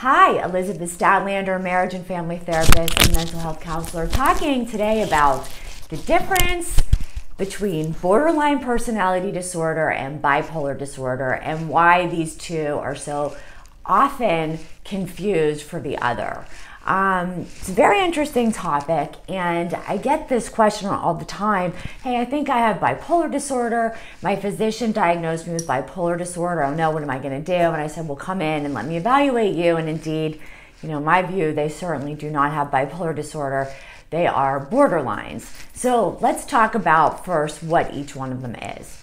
Hi, Elizabeth Statlander, marriage and family therapist and mental health counselor, talking today about the difference between borderline personality disorder and bipolar disorder and why these two are so often confused for the other. Um, it's a very interesting topic, and I get this question all the time. Hey, I think I have bipolar disorder. My physician diagnosed me with bipolar disorder. Oh don't what am I going to do? And I said, well, come in and let me evaluate you. And indeed, you know, my view, they certainly do not have bipolar disorder. They are borderlines. So let's talk about first what each one of them is.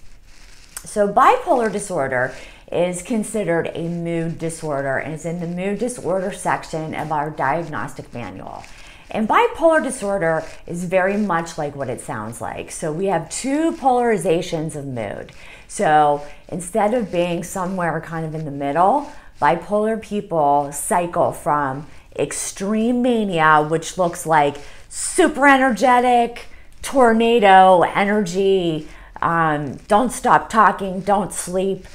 So bipolar disorder is considered a mood disorder and is in the mood disorder section of our diagnostic manual. And bipolar disorder is very much like what it sounds like. So we have two polarizations of mood. So instead of being somewhere kind of in the middle, bipolar people cycle from extreme mania, which looks like super energetic, tornado energy, um, don't stop talking, don't sleep,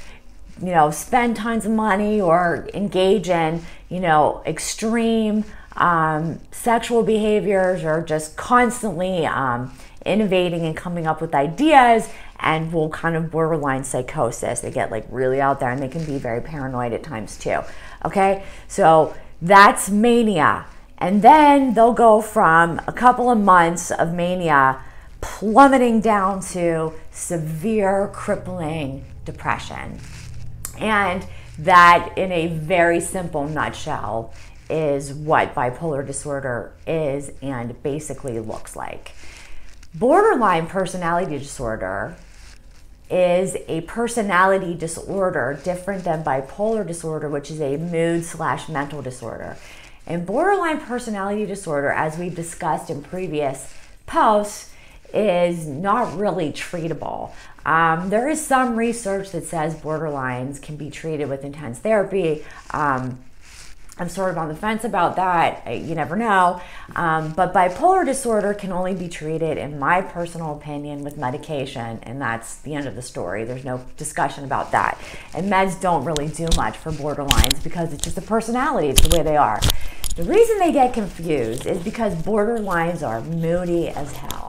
you know, spend tons of money or engage in, you know, extreme um, sexual behaviors or just constantly um, innovating and coming up with ideas and will kind of borderline psychosis. They get like really out there and they can be very paranoid at times too. Okay, so that's mania. And then they'll go from a couple of months of mania plummeting down to severe crippling depression. And that, in a very simple nutshell, is what bipolar disorder is and basically looks like. Borderline personality disorder is a personality disorder different than bipolar disorder, which is a mood slash mental disorder. And borderline personality disorder, as we've discussed in previous posts, is not really treatable. Um, there is some research that says borderlines can be treated with intense therapy. Um, I'm sort of on the fence about that. You never know. Um, but bipolar disorder can only be treated, in my personal opinion, with medication, and that's the end of the story. There's no discussion about that. And meds don't really do much for borderlines because it's just a personality, it's the way they are. The reason they get confused is because borderlines are moody as hell.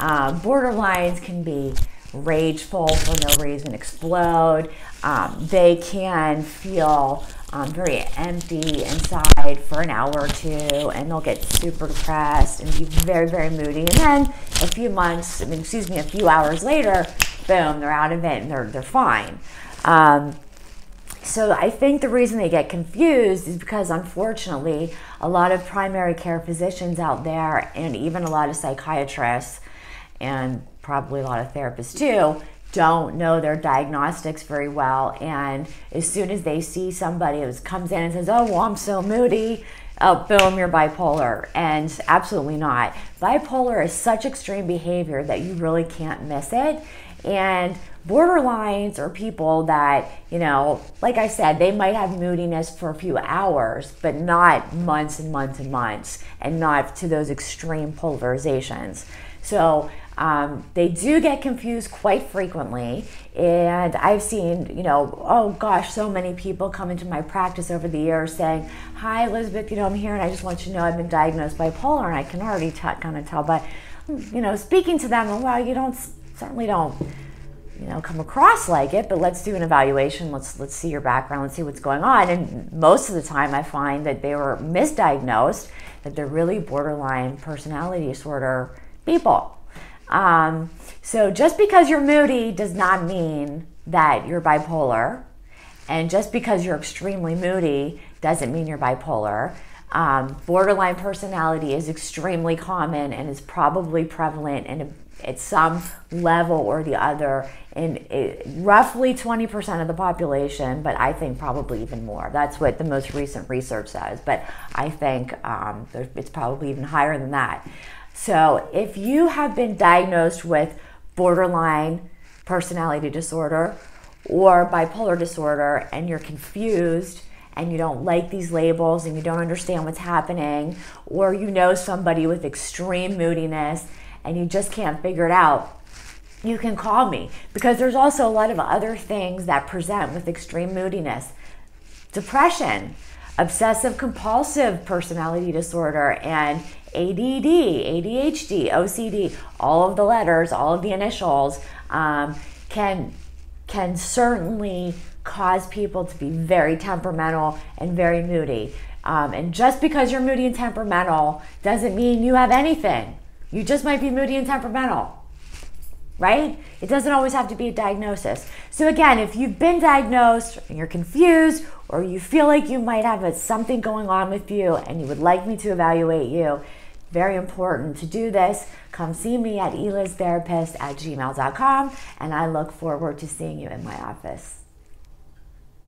Uh, borderlines can be rageful for no reason, explode. Um, they can feel um, very empty inside for an hour or two, and they'll get super depressed and be very, very moody. And then a few months, I mean, excuse me, a few hours later, boom, they're out of it and they're they're fine. Um, so I think the reason they get confused is because unfortunately, a lot of primary care physicians out there, and even a lot of psychiatrists, and probably a lot of therapists too, don't know their diagnostics very well. And as soon as they see somebody who comes in and says, Oh, well, I'm so moody, oh, boom, you're bipolar. And absolutely not. Bipolar is such extreme behavior that you really can't miss it. And borderlines are people that, you know, like I said, they might have moodiness for a few hours, but not months and months and months, and not to those extreme polarizations. So um, they do get confused quite frequently, and I've seen, you know, oh gosh, so many people come into my practice over the years saying, "Hi, Elizabeth, you know, I'm here, and I just want you to know I've been diagnosed bipolar, and I can already t- kind of tell. But, you know, speaking to them, well, you don't certainly don't." you know come across like it but let's do an evaluation. Let's let's see your background let's see what's going on. And most of the time i find that they were misdiagnosed that they're really borderline personality disorder people um, so just because you're moody does not mean that you're bipolar. And just because you're extremely moody doesn't mean you're bipolar. Um, borderline personality is extremely common and is probably prevalent in a, at some level or the other in it, roughly 20% of the population, but I think probably even more. That's what the most recent research says, but I think um, it's probably even higher than that. So, if you have been diagnosed with borderline personality disorder or bipolar disorder and you're confused and you don't like these labels and you don't understand what's happening, or you know somebody with extreme moodiness and you just can't figure it out, you can call me. Because there's also a lot of other things that present with extreme moodiness. Depression, obsessive compulsive personality disorder and ADD, ADHD, OCD, all of the letters, all of the initials um, can can certainly cause people to be very temperamental and very moody. Um, and just because you're moody and temperamental doesn't mean you have anything. You just might be moody and temperamental, right? It doesn't always have to be a diagnosis. So, again, if you've been diagnosed and you're confused or you feel like you might have something going on with you and you would like me to evaluate you, very important to do this. Come see me at eliztherapist at gmail.com and I look forward to seeing you in my office.